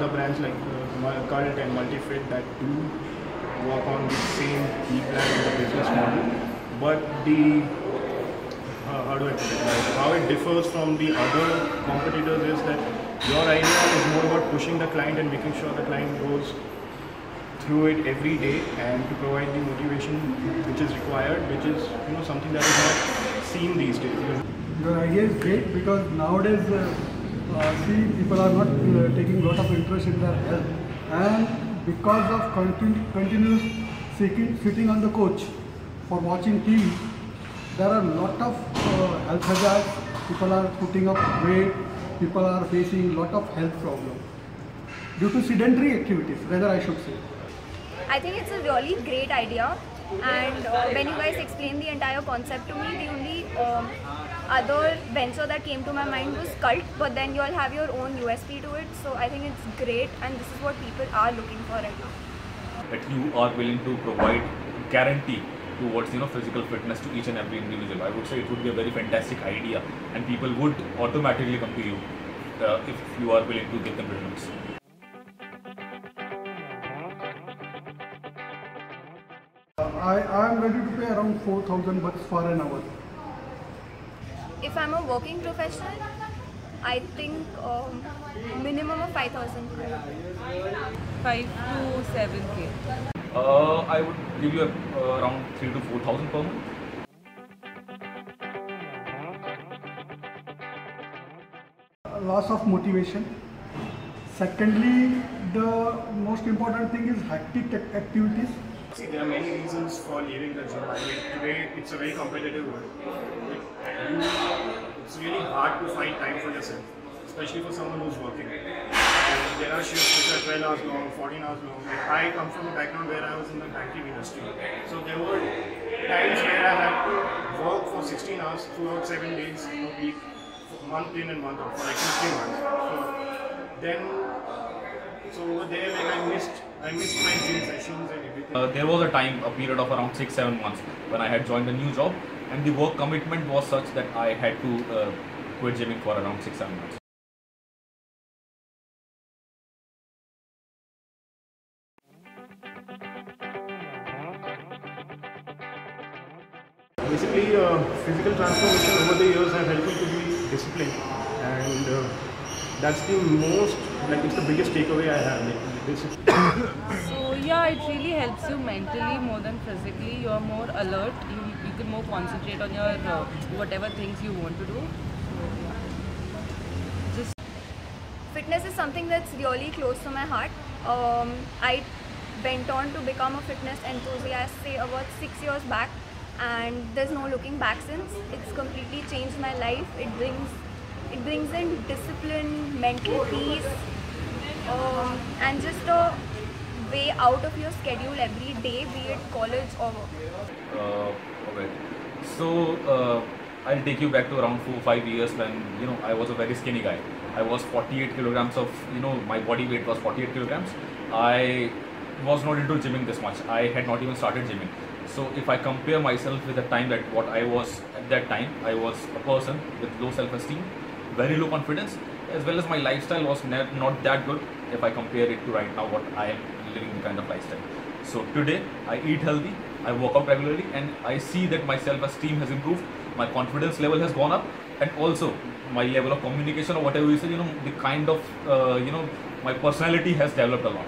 other brands like uh, Cult and Multifit that do work on the same key plan of the business model, but the uh, how do I put it? Like how it differs from the other competitors is that your idea is more about pushing the client and making sure the client goes through it every day and to provide the motivation which is required, which is you know something that is not seen these days. Your idea is great because nowadays, uh, see, people are not uh, taking a lot of interest in their health, and because of continu- continuous seeking, sitting on the couch for watching TV, there are lot of uh, health hazards. People are putting up weight. People are facing lot of health problems due to sedentary activities. Rather, I should say. I think it's a really great idea. And uh, when you guys explained the entire concept to me, the only um, other venture that came to my mind was Cult, but then you all have your own USP to it. So I think it's great, and this is what people are looking for right now. that you are willing to provide guarantee towards you know physical fitness to each and every individual. I would say it would be a very fantastic idea, and people would automatically come to you uh, if you are willing to give them results. I I am ready to pay around 4,000 bucks for an hour. If I'm a working professional, I think um, minimum of 5,000. 5 to 7k. Uh, I would give you a, uh, around three to four thousand per month. loss of motivation. Secondly, the most important thing is hectic activities. See, there are many reasons for leaving the job. I mean, today it's a very competitive world. It's really hard to find time for yourself, especially for someone who's working. And there are shifts which are 12 hours long, 14 hours long. I come from a background where I was in the banking industry. So there were times where I had to work for 16 hours throughout 7 days a week, month in and month out, for like two, three months. So then, so over there, like I missed, I missed my gym sessions and everything. Uh, there was a time, a period of around six, seven months when I had joined a new job, and the work commitment was such that I had to uh, quit gymming for around six, seven months. Basically, uh, physical transformation over the years have helped me to be disciplined, and uh, that's the most, like, it's the biggest takeaway I have. Like, discipline. So yeah, it really helps you mentally more than physically. You are more alert. You, you can more concentrate on your uh, whatever things you want to do. Just Fitness is something that's really close to my heart. Um, I went on to become a fitness enthusiast, say about six years back, and there's no looking back since. It's completely changed my life. It brings it brings in discipline, mental peace, um, and just a way out of your schedule every day, be it college or work. Uh, okay. So uh, I'll take you back to around four five years when you know I was a very skinny guy. I was 48 kilograms of you know my body weight was 48 kilograms. I was not into gymming this much. I had not even started gymming. So if I compare myself with the time that what I was at that time, I was a person with low self-esteem, very low confidence, as well as my lifestyle was not that good if I compare it to right now what I am living the kind of lifestyle. So today I eat healthy, I work out regularly, and I see that my self-esteem has improved, my confidence level has gone up, and also my level of communication or whatever you say, you know, the kind of uh, you know my personality has developed a lot.